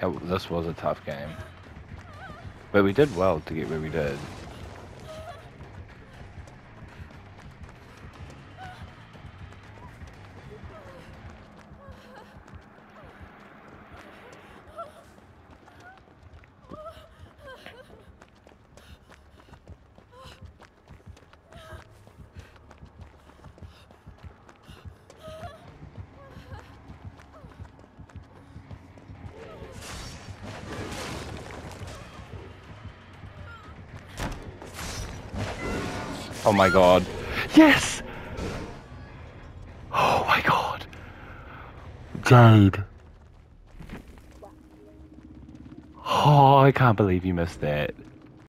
It, this was a tough game. But we did well to get where we did. Oh my god. Yes! Oh my god. Jade. Oh, I can't believe you missed that.